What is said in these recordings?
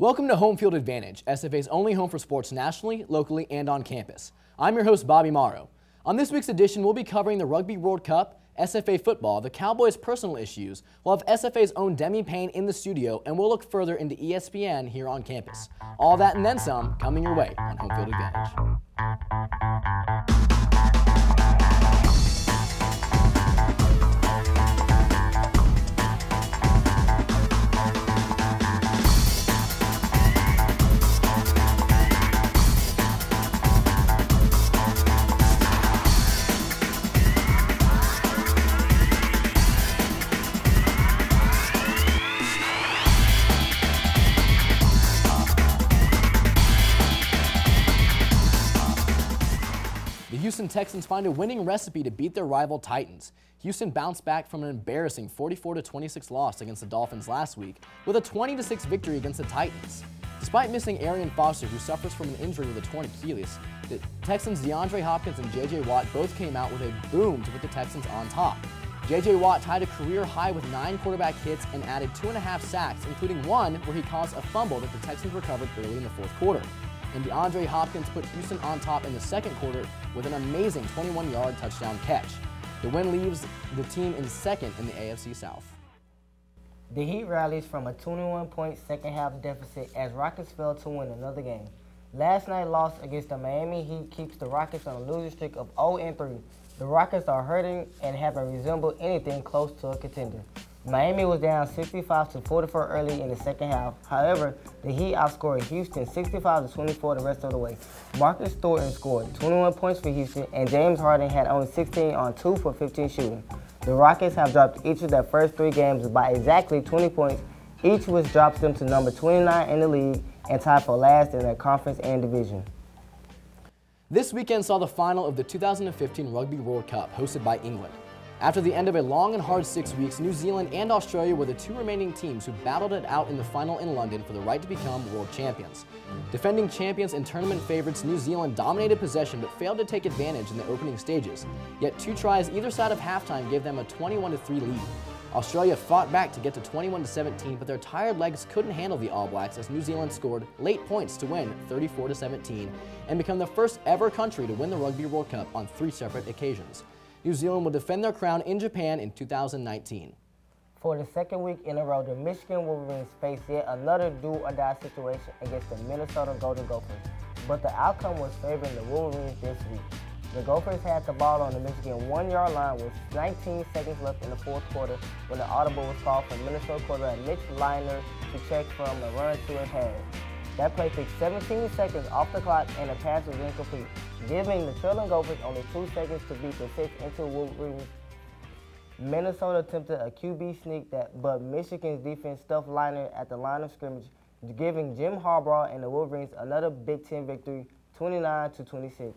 Welcome to Home Field Advantage, SFA's only home for sports nationally, locally, and on campus. I'm your host, Bobby Morrow. On this week's edition, we'll be covering the Rugby World Cup, SFA football, the Cowboys' personal issues. We'll have SFA's own Demi Payne in the studio, and we'll look further into ESPN here on campus. All that and then some coming your way on Home Field Advantage. Houston Texans find a winning recipe to beat their rival Titans. Houston bounced back from an embarrassing 44-26 loss against the Dolphins last week with a 20-6 victory against the Titans. Despite missing Arian Foster, who suffers from an injury with a torn Achilles, the Texans' DeAndre Hopkins and J.J. Watt both came out with a boom to put the Texans on top. J.J. Watt tied a career high with nine quarterback hits and added two and a half sacks, including one where he caused a fumble that the Texans recovered early in the fourth quarter and DeAndre Hopkins put Houston on top in the second quarter with an amazing 21-yard touchdown catch. The win leaves the team in second in the AFC South. The Heat rallies from a 21-point second-half deficit as Rockets failed to win another game. Last night's loss against the Miami Heat keeps the Rockets on a losing streak of 0-3. The Rockets are hurting and haven't resembled anything close to a contender. Miami was down 65 to 44 early in the second half. However, the Heat outscored Houston 65 to 24 the rest of the way. Marcus Thornton scored 21 points for Houston, and James Harden had only 16 on 2 for 15 shooting. The Rockets have dropped each of their first three games by exactly 20 points, each which drops them to number 29 in the league and tied for last in their conference and division. This weekend saw the final of the 2015 Rugby World Cup hosted by England. After the end of a long and hard six weeks, New Zealand and Australia were the two remaining teams who battled it out in the final in London for the right to become world champions. Defending champions and tournament favorites, New Zealand dominated possession but failed to take advantage in the opening stages. Yet two tries either side of halftime gave them a 21-3 lead. Australia fought back to get to 21-17, but their tired legs couldn't handle the All Blacks as New Zealand scored late points to win 34-17 and become the first ever country to win the Rugby World Cup on three separate occasions. New Zealand will defend their crown in Japan in 2019. For the second week in a row, the Michigan Wolverines face yet another do-or-die situation against the Minnesota Golden Gophers. But the outcome was favoring the Wolverines this week. The Gophers had the ball on the Michigan one-yard line with 19 seconds left in the fourth quarter when the audible was called for Minnesota quarterback Mitch Leidner to check from a run to a pass. That play took 17 seconds off the clock and the pass was incomplete, giving the trailing Gophers only two seconds to beat the six into Wolverines. Minnesota attempted a QB sneak that, but Michigan's defense stuffed Leidner at the line of scrimmage, giving Jim Harbaugh and the Wolverines another Big Ten victory, 29 to 26.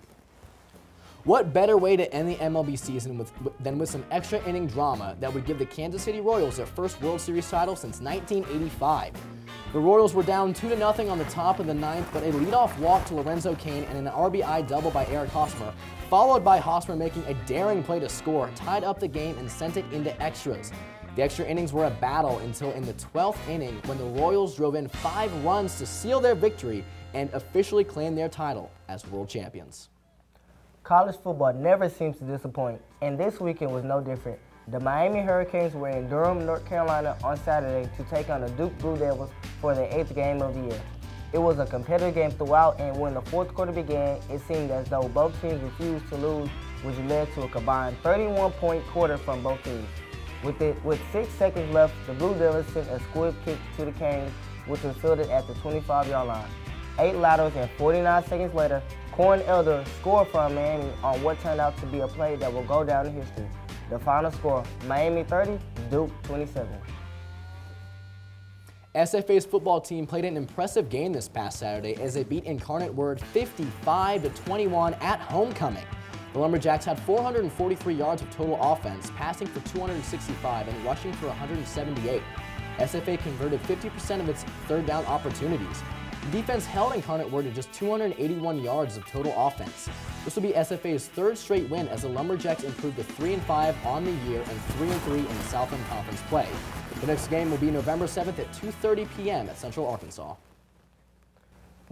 What better way to end the MLB season with, than with some extra inning drama that would give the Kansas City Royals their first World Series title since 1985? The Royals were down 2 0 on the top of the ninth, but a leadoff walk to Lorenzo Cain and an RBI double by Eric Hosmer, followed by Hosmer making a daring play to score, tied up the game and sent it into extras. The extra innings were a battle until in the 12th inning when the Royals drove in five runs to seal their victory and officially claim their title as world champions. College football never seems to disappoint, and this weekend was no different. The Miami Hurricanes were in Durham, North Carolina on Saturday to take on the Duke Blue Devils for the eighth game of the year. It was a competitive game throughout, and when the fourth quarter began, it seemed as though both teams refused to lose, which led to a combined 31-point quarter from both teams. With, it, with six seconds left, the Blue Devils sent a squib kick to the Canes, which was fielded at the 25-yard line. Eight laterals and 49 seconds later, Corn Elder scored for Miami on what turned out to be a play that will go down in history. The final score, Miami 30, Duke 27. SFA's football team played an impressive game this past Saturday as they beat Incarnate Word 55 to 21 at homecoming. The Lumberjacks had 443 yards of total offense, passing for 265 and rushing for 178. SFA converted 50% of its third down opportunities. The defense held Incarnate to just 281 yards of total offense. This will be SFA's third straight win as the Lumberjacks improved to 3 and 5 on the year and 3 and 3 in Southland Conference play. The next game will be November 7th at 2:30 p.m. at Central Arkansas.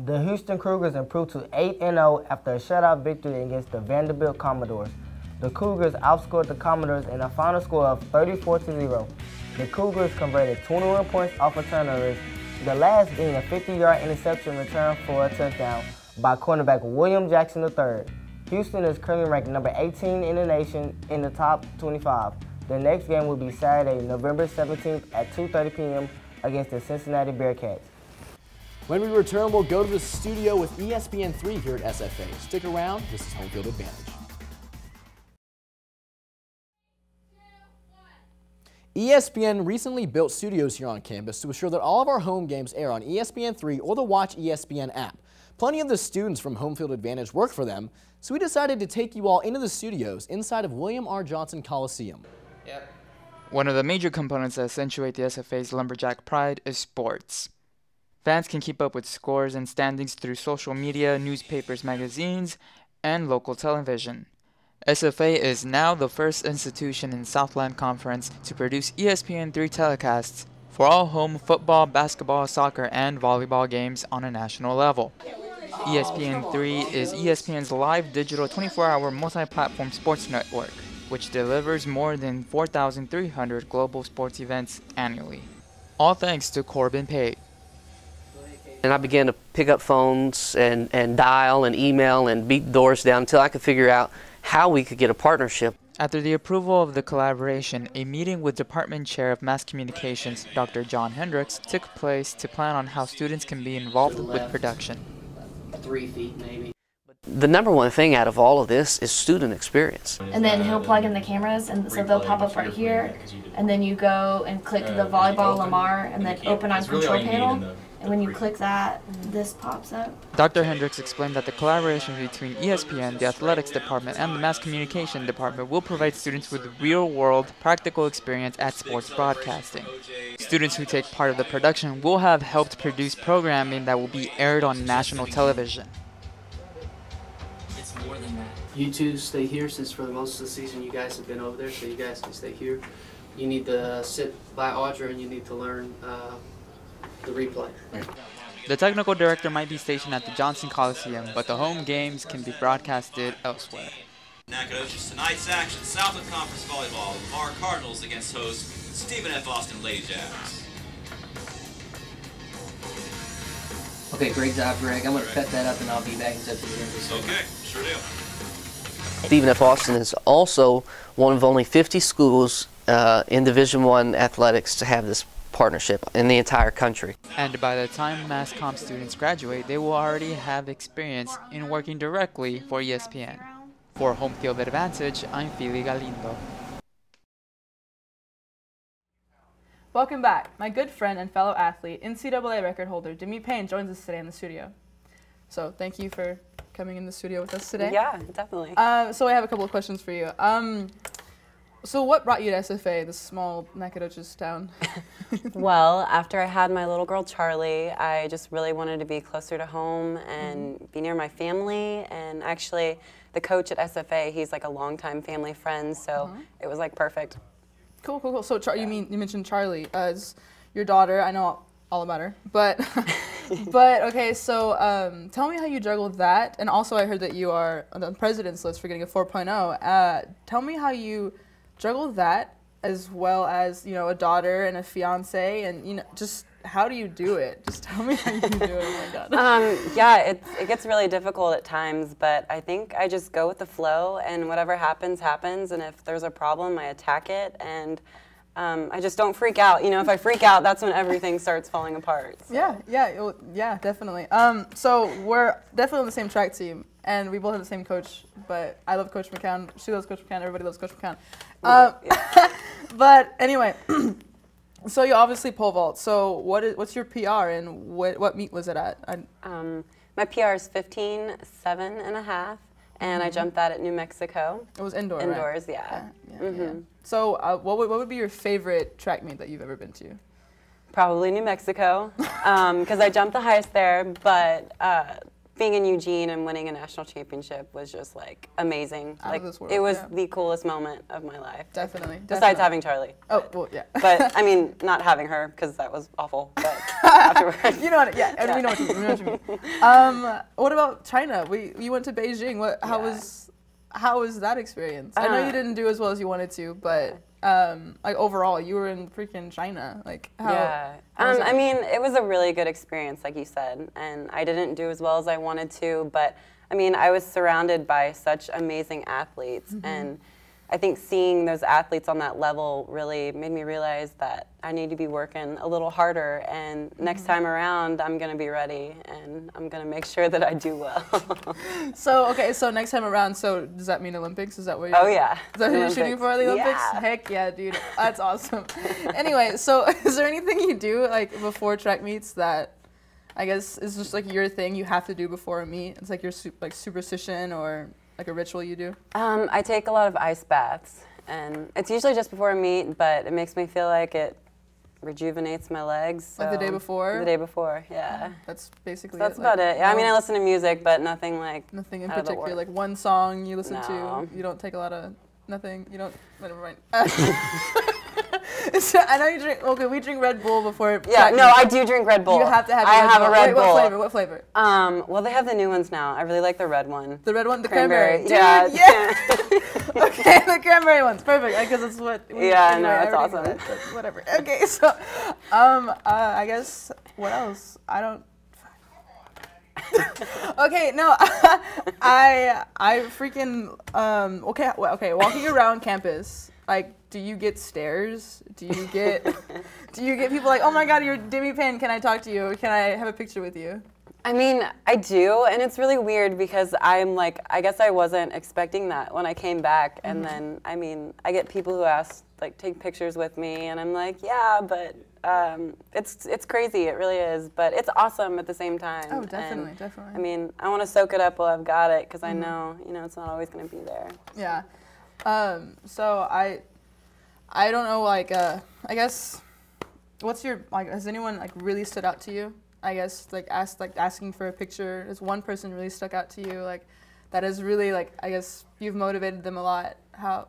The Houston Cougars improved to 8-0 after a shutout victory against the Vanderbilt Commodores. The Cougars outscored the Commodores in a final score of 34-0. The Cougars converted 21 points off of turnovers, the last being a 50-yard interception return for a touchdown by cornerback William Jackson III. Houston is currently ranked number 18 in the nation in the top 25. The next game will be Saturday, November 17th at 2.30 p.m. against the Cincinnati Bearcats. When we return, we'll go to the studio with ESPN3 here at SFA. Stick around, this is Home Field Advantage. ESPN recently built studios here on campus to ensure that all of our home games air on ESPN3 or the Watch ESPN app. Plenty of the students from Home Field Advantage work for them, so we decided to take you all into the studios inside of William R. Johnson Coliseum. Yep. One of the major components that accentuate the SFA's lumberjack pride is sports. Fans can keep up with scores and standings through social media, newspapers, magazines, and local television. SFA is now the first institution in Southland Conference to produce ESPN3 telecasts for all home football, basketball, soccer, and volleyball games on a national level. ESPN3 is ESPN's live digital 24-hour multi-platform sports network, which delivers more than 4,300 global sports events annually. All thanks to Corbin Pate. And I began to pick up phones and, and dial and email and beat doors down until I could figure out how we could get a partnership. After the approval of the collaboration, a meeting with Department Chair of Mass Communications, Dr. John Hendricks, took place to plan on how students can be involved with production. Three feet, maybe. The number one thing out of all of this is student experience. And then he'll plug in the cameras, and so they'll pop up right here. And then you go and click the volleyball Lamar, and then open on control panel. And when you click that, this pops up. Dr. Hendricks explained that the collaboration between ESPN, the athletics department, and the mass communication department will provide students with real-world, practical experience at sports broadcasting. Students who take part of the production will have helped produce programming that will be aired on national television. It's more than that. You two stay here since for the most of the season you guys have been over there, so you guys can stay here. You need to sit by Audra and you need to learn uh, the replay. The technical director might be stationed at the Johnson Coliseum, but the home games can be broadcasted elsewhere. Nacogdoches tonight's action, Southland Conference Volleyball, Lamar Cardinals against host Stephen F. Austin Lady Jacks. Okay, great job, Greg. I'm going to cut that up and I'll be back in touch with you in just a second. Okay, sure deal. Stephen F. Austin is also one of only 50 schools uh, in Division One athletics to have this partnership in the entire country. And by the time Mass Comm students graduate, they will already have experience in working directly for ESPN. For Home Field Advantage, I'm Fili Galindo. Welcome back. My good friend and fellow athlete, NCAA record holder Demi Payne joins us today in the studio. So thank you for coming in the studio with us today. Yeah, definitely. Uh, so I have a couple of questions for you. Um, so what brought you to SFA, this small Nacogdoches town? well, after I had my little girl Charlie, I just really wanted to be closer to home and Mm-hmm. be near my family. And actually, the coach at SFA, he's like a longtime family friend, so Uh-huh. it was like perfect. Cool, cool, cool. So Char- you mean you mentioned Charlie as your daughter? I know all about her, but but okay. So um, tell me how you juggled that, and also I heard that you are on the president's list for getting a 4.0. Uh, tell me how you juggled that as well as you know a daughter and a fiance, and you know just how do you do it? Just tell me how you do it. Oh my god. Um, yeah, it, it gets really difficult at times, but I think I just go with the flow, and whatever happens, happens. And if there's a problem, I attack it, and um, I just don't freak out. You know, if I freak out, that's when everything starts falling apart. So. Yeah, yeah, yeah, definitely. Um, so we're definitely on the same track team, and we both have the same coach. But I love Coach McCown. She loves Coach McCown. Everybody loves Coach McCown. Um, but anyway, so you obviously pole vault. So what is what's your PR and what what meet was it at? I, Um, my PR is 15, seven and a half, and I jumped that at New Mexico. it was indoor. right? Indoors, yeah. Yeah, yeah, yeah. So uh, what would, what would be your favorite track meet that you've ever been to? Probably New Mexico, because I jumped the highest there. But uh, being in Eugene and winning a national championship was just like amazing. Out like world, it was yeah. the coolest moment of my life. Definitely. Besides definitely. having Charlie. Oh well, yeah. But I mean, not having her because that was awful. But afterwards. you know what? Yeah, and we know what you mean. What you mean. Um, what about China? We you went to Beijing. What? How Yeah. was how was that experience? I know Uh, you didn't do as well as you wanted to, but um, like overall, you were in freaking China. Like how? Yeah. how Um. I mean, it was a really good experience, like you said, and I didn't do as well as I wanted to, but I mean, I was surrounded by such amazing athletes, Mm-hmm. and I think seeing those athletes on that level really made me realize that I need to be working a little harder, and next Mm-hmm. time around, I'm going to be ready, and I'm going to make sure that I do well. So okay, so next time around, so does that mean Olympics? Is that what you're? oh, yeah. Is that who you're shooting for the Olympics? Yeah. Heck yeah, dude. That's awesome. anyway, so is there anything you do like before track meets that I guess is just like your thing you have to do before a meet? It's like your like superstition or like a ritual you do? Um, I take a lot of ice baths, and it's usually just before a meet, but it makes me feel like it rejuvenates my legs. Like the day before? The day before, yeah. That's basically That's it. like, about it. Yeah, I mean, I listen to music, but nothing like Nothing in out of the particular, like one song you listen No. to. You don't take a lot of nothing. You don't. Never mind. So, I know you drink. Okay, we drink Red Bull before. Yeah, no. I do drink Red Bull. You have to have. I Red have Bull. a Red Wait, Bull. What flavor? What flavor? Um, well, they have the new ones now. I really like the red one. The red one, the Cranberry. cranberry. Dude, Yeah. yeah. okay, the cranberry one's perfect because it's what. we- Yeah, anyway, no, everything awesome. with it, Whatever. Okay, so, um, uh, I guess what else? I don't. okay, no, I I freaking um okay okay walking around campus like do you get stares? Do you get do you get people like oh my god you're Demi Payne can I talk to you? Can I have a picture with you? I mean, I do, and it's really weird because I'm like, I guess I wasn't expecting that when I came back, and Mm-hmm. then I mean, I get people who ask like take pictures with me, and I'm like, yeah, but um, it's it's crazy, it really is, but it's awesome at the same time. Oh, and, definitely, definitely. I mean, I want to soak it up while I've got it because I Mm-hmm. know, you know, it's not always going to be there. Yeah. Um, so I I don't know like uh I guess what's your like has anyone like really stood out to you? I guess like asked like asking for a picture. Has one person really stuck out to you like that is really like I guess you've motivated them a lot. How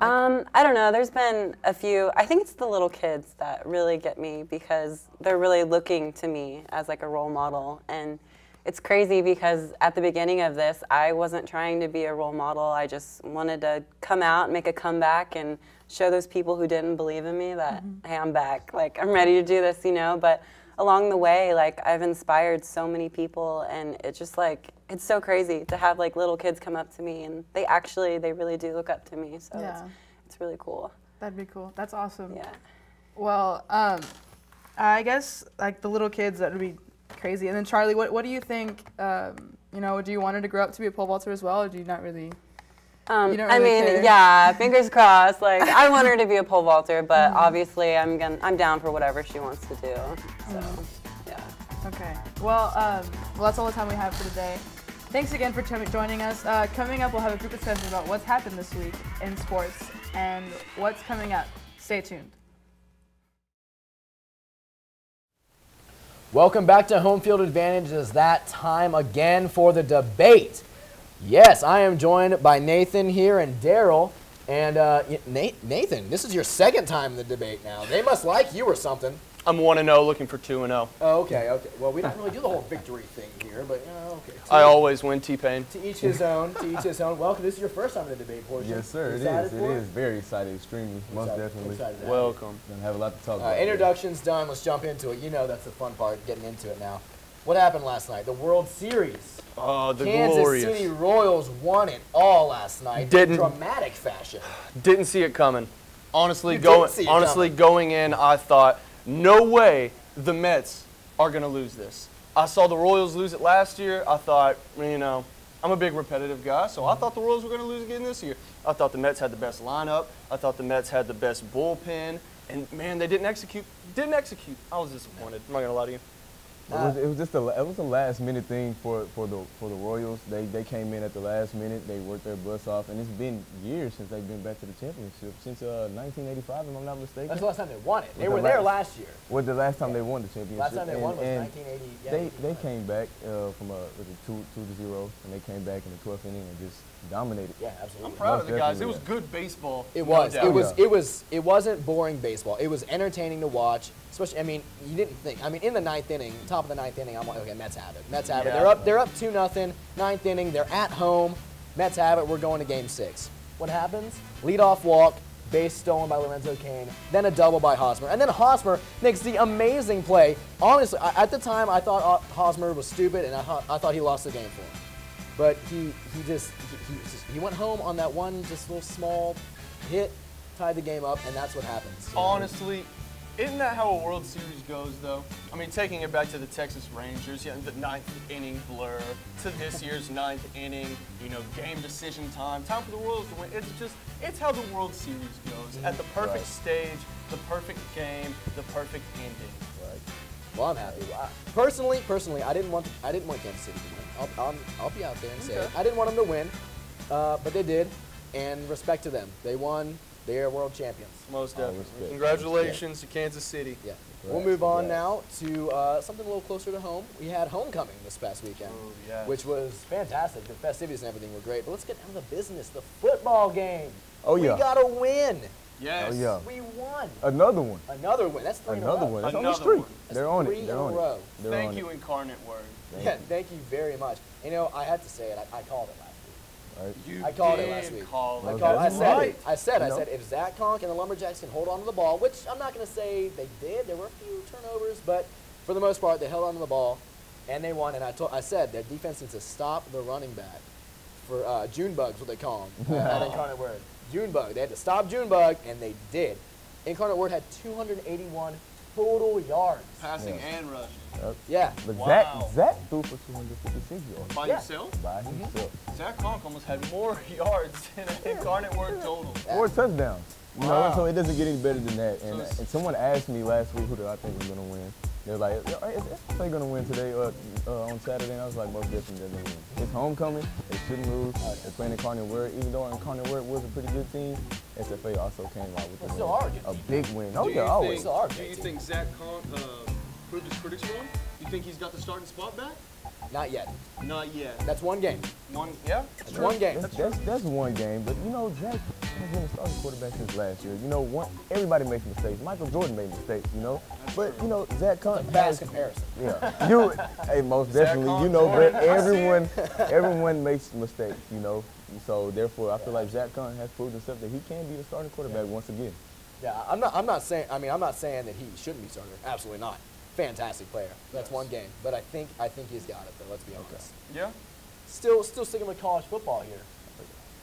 Um, I don't know. There's been a few. I think it's the little kids that really get me because they're really looking to me as like a role model. And it's crazy because at the beginning of this, I wasn't trying to be a role model. I just wanted to come out, make a comeback, and show those people who didn't believe in me that hey, I'm back. Like I'm ready to do this, you know. But along the way, like I've inspired so many people, and it's just like it's so crazy to have like little kids come up to me, and they actually, they really do look up to me. So it's, it's really cool. that'd be cool. That's awesome. Yeah. Well, um, I guess like the little kids that would be crazy. And then Charlie, what what do you think? Um, you know, do you want her to grow up to be a pole vaulter as well, or do you not really? Um, You don't I mean, care. yeah, fingers crossed. Like, I want her to be a pole vaulter, but Mm-hmm. obviously, I'm gonna, I'm down for whatever she wants to do. So, Mm-hmm. yeah. Okay. Well, um, well, that's all the time we have for today. Thanks again for joining us. Uh, coming up, we'll have a group discussion about what's happened this week in sports and what's coming up. Stay tuned. Welcome back to Home Field Advantage. It's that time again for the debate. Yes, I am joined by Nathan here and Daryl. And uh, Nathan, this is your second time in the debate now. They must like you or something. I'm 1 and 0, looking for 2 and 0. Oh, okay, okay. Well, we don't really do the whole victory thing here, but uh, okay. To I each- always win T Pain. To each his own. To each his own. Welcome. This is your first time in the debate portion. Yes, sir. It Excited is. It for is. Very excited. Extremely. Most definitely. excited to have you. Welcome. Gonna have a lot to talk Uh, about. introduction's done. Let's jump into it. You know that's the fun part, getting into it now. What happened last night? The World Series. Oh, the Kansas glorious. City Royals won it all last night. Didn't- In dramatic fashion. Didn't see it coming. Honestly, You going didn't see it honestly coming. going in, I thought, no way the Mets are gonna lose this. I saw the Royals lose it last year. I thought, you know, I'm a big repetitive guy, so I thought the Royals were gonna lose again this year. I thought the Mets had the best lineup. I thought the Mets had the best bullpen, and man, they didn't execute. Didn't execute. I was disappointed. I'm not gonna lie to you. It was, it was just a it was a last minute thing for, for the for the Royals. They they came in at the last minute. They worked their butts off, and it's been years since they've been back to the championship since uh, 1985, if I'm not mistaken. That's the last time they won it. They Was were the there last- last year. Was the last time they won the championship? Last time they and, won was and 1980. Yeah, they they came back uh, from a was it two two to zero, and they came back in the 12th inning and just dominated. Yeah, absolutely. I'm proud Most of the guys. It was good baseball. It was. doubt. it was. It was. It wasn't boring baseball. It was entertaining to watch. Especially, I mean, you didn't think. I mean, in the ninth inning, top of the ninth inning, I'm like, okay, Mets have it. Mets have it. They're up. They're up two nothing. Ninth inning, they're at home. Mets have it. We're going to game six. What happens? Leadoff walk. Base stolen by Lorenzo Cain. Then a double by Hosmer. And then Hosmer makes the amazing play. Honestly, I, at the time, I thought uh, Hosmer was stupid, and I, thought- I thought he lost the game for him. But he he just he, he, just, he went home on that one just little small hit, tied the game up, and that's what happens. you know? Honestly, isn't that how a World Series goes, though? I mean, taking it back to the Texas Rangers, yeah, the ninth inning blur, to this year's ninth inning, you know, game decision time, time for the Royals to win. It's just, it's how the World Series goes. At the perfect Right. stage, the perfect game, the perfect ending. Right. Well, I'm happy. I, personally, personally, I didn't want I didn't want Kansas City to win. I'll, I'll, I'll be out there and say it. I didn't want them to win, uh, but they did, and respect to them. They won. They are world champions. Most definitely. respect. Congratulations to Kansas City. Yeah. Congrats, we'll move on congrats. now to uh, something a little closer to home. We had homecoming this past weekend, Oh, yes. which was fantastic. The festivities and everything were great. But let's get down to the business. The football game. Oh yeah. We got to win. Yes. Oh yeah. We won. Another one. Another win. That's three in a Another row. one. That's on Another the street. one. They're on three it. They're a on row. it. They're Thank on you, it. Incarnate Word. Yeah, thank you very much. You know, I had to say it. I, I called it last week. Right. You I called it last week. Call I called. I said. right. I said. I You said if Zach Conque and the Lumberjacks can hold on to the ball, which I'm not going to say they did. There were a few turnovers, but for the most part, they held on to the ball, and they won. And I told. I said their defense needs to stop the running back for uh, June bugs, what they call him. at Incarnate Word. June bug. They had to stop June bug, and they did. Incarnate Word had 281 total yards. Passing Yeah. and rushing. Yeah. But Wow. Zach Zach threw for 256 yards By Yeah. himself? by himself. Zach Conque almost had more yards than an Incarnate Word total. Four touchdowns. You know, so it doesn't get any better than that. And, So and someone asked me last week who did I think was gonna win. They're like, "Is is they gonna win today or uh, on Saturday?" And I was like, "Most definitely they're gonna win. It's homecoming. They shouldn't lose. They're playing Incarnate Word. Even though Incarnate Word was a pretty good team, SFA also came out with They a still win. a good a team. big win. Oh yeah, always. think- Still Do you think Zach Conque uh, proved his critics wrong? You think he's got the starting spot back? Not yet. Not yet. That's one game. One, yeah. That's one game. That's, that's, that's one game, but you know, Zach has been a starting quarterback since last year. You know, one, everybody makes mistakes. Michael Jordan made mistakes, you know. But, you know, Zach Conque Fast has, comparison. yeah. You, hey, most Zach definitely, Conk, you know, Jordan, but I see it. everyone, everyone makes mistakes, you know. So therefore, I feel like Zach Conque has proved himself that he can be the starting quarterback once again. Yeah, I'm not. I'm not saying. I mean, I'm not saying that he shouldn't be starter. Absolutely not. Fantastic player. That's one game, but I think I think he's got it. Though. Let's be honest. Yeah. Still, still sticking with college football here.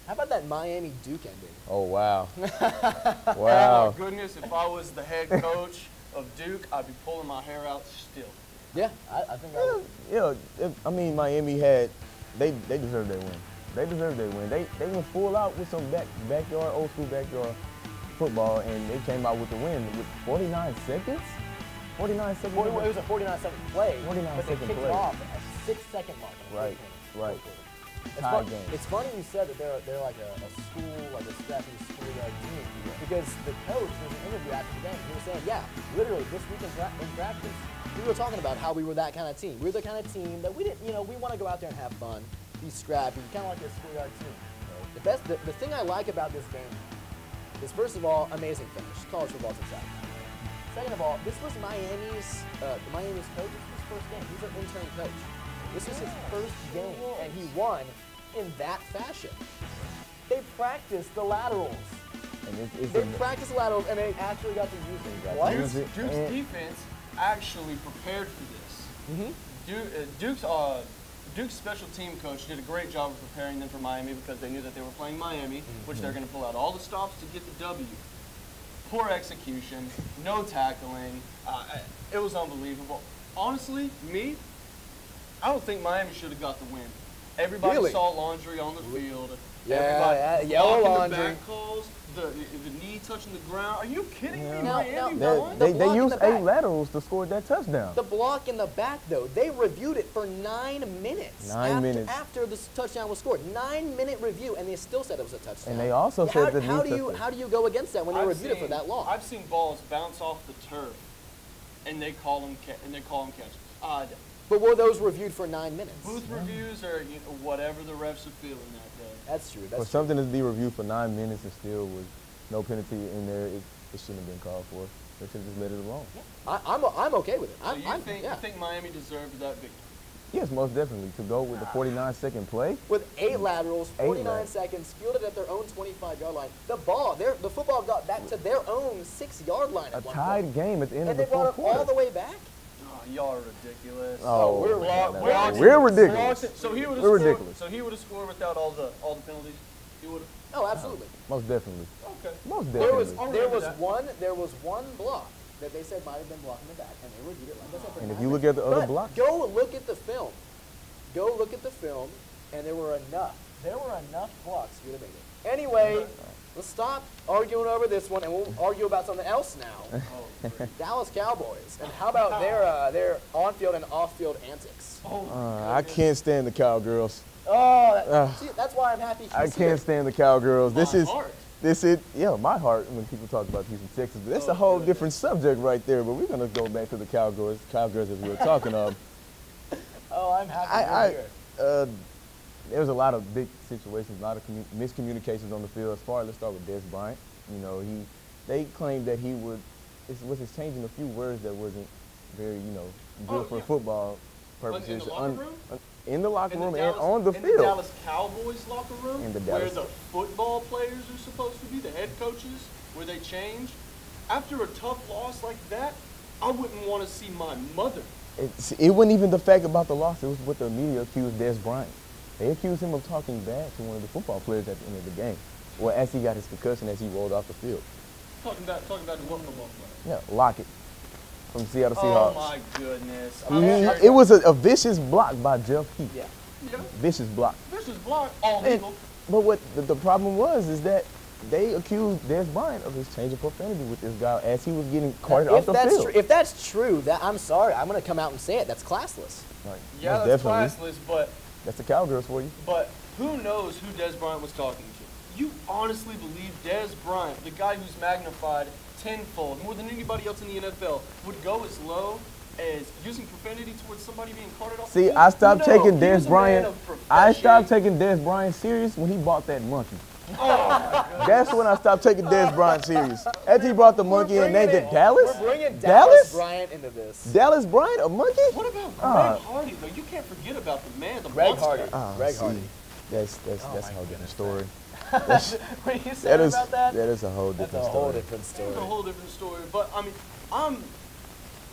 How about that Miami Duke ending? Oh wow, Oh wow. my goodness, if I was the head coach of Duke, I'd be pulling my hair out still. Yeah, I, I think. I, Yeah, if, I mean Miami had, they they deserve their win. They deserve their win. They they went full out with some back backyard old school backyard football, and they came out with the win with 49 seconds. 49 seconds. 40, it was a 49 second play. 49 but they kicked play. it off at six second mark. Right, right. It's, fun, game. it's funny you said that they're they're like a, a school, like a scrappy schoolyard team, because the coach there was an interview after the game. He was saying, yeah, literally this week in, in practice, we were talking about how we were that kind of team. We were the kind of team that we didn't, you know, we want to go out there and have fun, be scrappy, kind of like a schoolyard team. The best, the, the thing I like about this game is first of all, amazing finish. College football's exciting. Second of all, this was Miami's uh, Miami's coach. This was his first game. He's an intern coach. This was his first game, and he won in that fashion. They practiced the laterals. And it's, it's They a- practiced the laterals, and they actually got to use them. got What? Duke's. Duke's defense actually prepared for this. Mhm. Duke, uh, Duke's uh, Duke's special team coach did a great job of preparing them for Miami because they knew that they were playing Miami, which they're going to pull out all the stops to get the W. Poor execution, no tackling. Uh, it was unbelievable. Honestly, me, I don't think Miami should have got the win. Everybody Really? saw laundry on the field. Yeah, yeah, yellow laundry. The back calls, the, the knee touching the ground. Are you kidding me? No, Miami no, won? They, The they block used the eight back. laterals to score that touchdown. The block in the back, though, they reviewed it for nine minutes. Nine after, minutes. after the touchdown was scored. Nine minute review, and they still said it was a touchdown. And they also Yeah, said how, that how needs do to- you how do you go against that when they I've reviewed it for that long? I've seen balls bounce off the turf, and they call them and they call them catches. Uh, but were those reviewed for nine minutes? booth reviews or you know, whatever the refs are feeling that day. That's true. For That's true. something to be reviewed for nine minutes and still was no penalty in there, it, it shouldn't have been called for. They should have just let it alone. I, I'm I'm okay with it. So I'm, you I'm think yeah. you think Miami deserved that victory? Yes, most definitely. To go with the 49 second play, with eight laterals, Eight 49 laterals. seconds, fielded at their own 25 yard line. The ball, their, the football got back to their own six yard line a at one tied point. game at the end And of they the brought it all the way back? Oh, y'all are ridiculous. Oh, oh we're- no, no, we're- no. we're- we're ridiculous. So he would have We're scored. ridiculous. So he would have scored without all the all the penalties. He would have. Oh, absolutely. Oh, most definitely. Okay. Most definitely. There was definitely. there was that. one there was one block that they said might have been blocking the back, and they reviewed it like I said. for And if you look at the other But block- go look at the film. Go look at the film, and there were enough. There were enough blocks for you to make it. Anyway, let's stop arguing over this one, and we'll argue about something else now. Dallas Cowboys, and how about their uh, their on-field and off-field antics? Uh, I can't stand the cowgirls. Oh, that, Ugh. see, that's why I'm happy. I he's here. can't stand the cowgirls. This is heart. this is yeah, my heart when people talk about Houston, Texas. But that's a whole different subject right there. But we're gonna go back to the cowgirls, cowgirls as we were talking of. Oh, I'm happy. I, you're here. I uh, there was a lot of big situations, a lot of commu- miscommunications on the field. As far as let's start with Dez Bryant. You know, he they claimed that he would it was his changing a few words that wasn't very you know good Oh, for yeah. football in the purposes. locker room? un- in the locker In the room Dallas- and on the in field. the Dallas Cowboys locker room, In the where Dallas- the football players are supposed to be, the head coaches, where they change. After a tough loss like that, I wouldn't want to see my mother. It's, it wasn't even the fact about the loss. It was what the media accused Dez Bryant. They accused him of talking bad to one of the football players at the end of the game. Well, as he got his concussion as he rolled off the field. Talking about talking about the what football player? Yeah, Lockett from Seattle Oh Seahawks. my goodness! He- I'm he- it was a, a vicious block by Jeff Heath. Yeah. Yeah, Vicious block. Vicious block all And- legal. But what the, the problem was is that they accused Dez Bryant of his change of profanity with this guy as he was getting carted if off the that's field. True, if that's true, that I'm sorry, I'm gonna come out and say it. That's classless. Like, Yeah, most that's definitely. classless, but That's the Cowgirls for you. but who knows who Dez Bryant was talking to? You honestly believe Dez Bryant, the guy who's magnified tenfold more than anybody else in the NFL, would go as low as using profanity towards somebody being carted off? See? I stopped No, taking Dez was a man Bryant. I stopped taking Dez Bryant serious when he bought that monkey. Oh, That's when I stopped taking Dez Bryant serious. After he brought the monkey and named it Dallas. We're bringing Dallas, Dallas? Bryant into this. Dallas Bryant, a monkey? What about Greg Ah. Hardy though? You can't forget about the man, the Greg monster. Hardy. Ah, Greg see, Hardy. That's that's Oh that's a whole different goodness, story. what are you saying That is about that? that is a whole That's different a whole story. different It's story. a whole different story. But I mean, I'm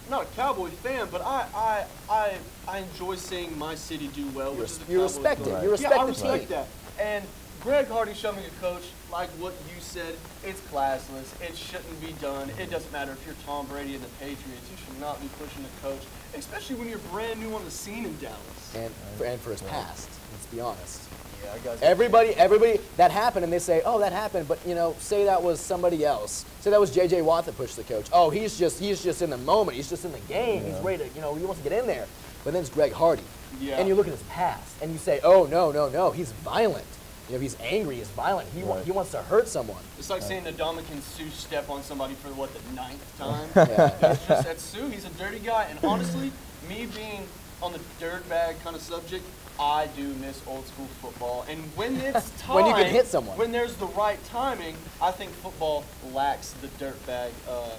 not a Cowboy fan, but I I I, I enjoy seeing my city do well. You which is res- the you respect do. it. You yeah, respect I respect team. that. And Greg Hardy showing a coach like what you said, it's classless. It shouldn't be done. It doesn't matter if you're Tom Brady and the Patriots. You should not be pushing the coach, especially when you're brand new on the scene in Dallas. And for, and for his past, let's be honest. Yeah, guys. Everybody, everybody, that happened, and they say, "Oh, that happened," but you know, say that was somebody else. Say that was J.J. Watt that pushed the coach. Oh, he's just, he's just in the moment. He's just in the game. He's ready to, you know, he wants to get in there. But then it's Greg Hardy, Yeah. and you look at his past, and you say, "Oh, no, no, no, he's violent. You know, he's angry. He's violent. He, wa- he wants to hurt someone." It's like seeing the Ndamukong Suh step on somebody for what the ninth time. Yeah. It's just that's Suh. He's a dirty guy, and honestly, me being on the dirtbag kind of subject, I do miss old school football. And when it's time, When you can hit someone. when there's the right timing, I think football lacks the dirtbag um,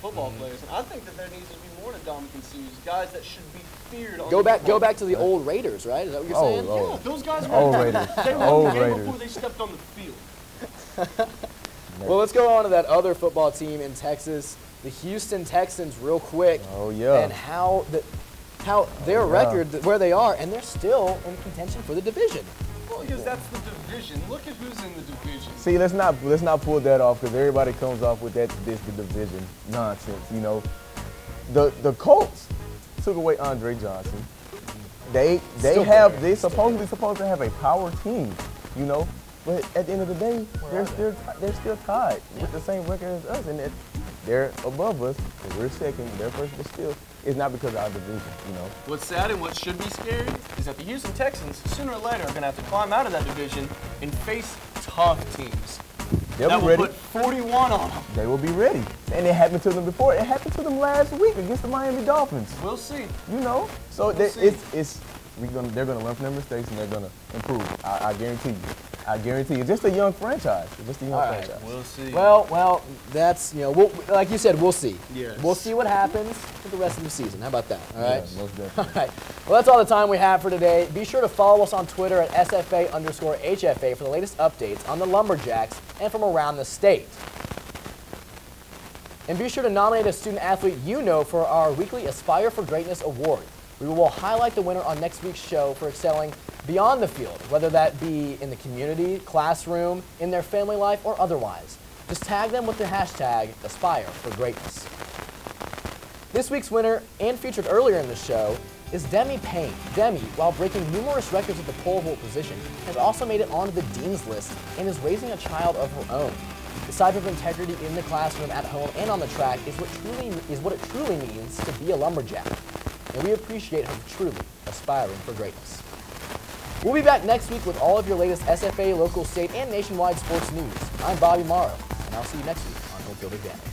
football Mm-hmm. players, and I think that there needs to be more than Ndamukong Suhs, guys that should be feared. On Go the back, go back to the old Raiders, right? Is that what you're Oh, saying? oh. Yeah, those guys were Old Raiders. They were Old the Raiders. before they stepped on the field. Well, let's go on to that other football team in Texas, the Houston Texans, real quick. Oh, yeah. And how the how their yeah. record, where they are, and they're still in contention for the division. Well, because that's the division. Look at who's in the division. See, let's not let's not pull that off because everybody comes off with that this the division nonsense. You know, the the Colts took away Andre Johnson. They they Still have there. they supposedly supposed to have a power team. You know, But at the end of the day, they're still they're still tied with the same record as us, and it, they're above us. And we're second, they're first, but still, it's not because of our division. You know. What's sad and what should be scary is that the Houston Texans sooner or later are going to have to climb out of that division and face tough teams. They'll that be will ready. put 41 on them. They will be ready. And it happened to them before. It happened to them last week against the Miami Dolphins. We'll see. You know. So We'll it's it's we gonna they're gonna learn from their mistakes and they're gonna improve. I, I guarantee you. I guarantee you. Just a young franchise. It's just a young All right. franchise. We'll see. Well, well, that's you know, we'll, like you said, we'll see. Yes. We'll see what happens for the rest of the season. How about that? All right. Yeah, most All definitely. right. Well, that's all the time we have for today. Be sure to follow us on Twitter at SFA underscore HFA for the latest updates on the Lumberjacks and from around the state. And be sure to nominate a student athlete you know for our weekly Aspire for Greatness Award. We will highlight the winner on next week's show for excelling beyond the field, whether that be in the community, classroom, in their family life, or otherwise. Just tag them with the hashtag Aspire for Greatness. This week's winner, and featured earlier in the show, is Demi Payne. Demi, while breaking numerous records at the pole vault position, has also made it onto the Dean's List and is raising a child of her own. The type of integrity in the classroom, at home, and on the track is what truly is what it truly means to be a lumberjack. And we appreciate her truly aspiring for greatness. We'll be back next week with all of your latest SFA, local, state, and nationwide sports news. I'm Bobby Morrow, and I'll see you next week on Home Field Advantage.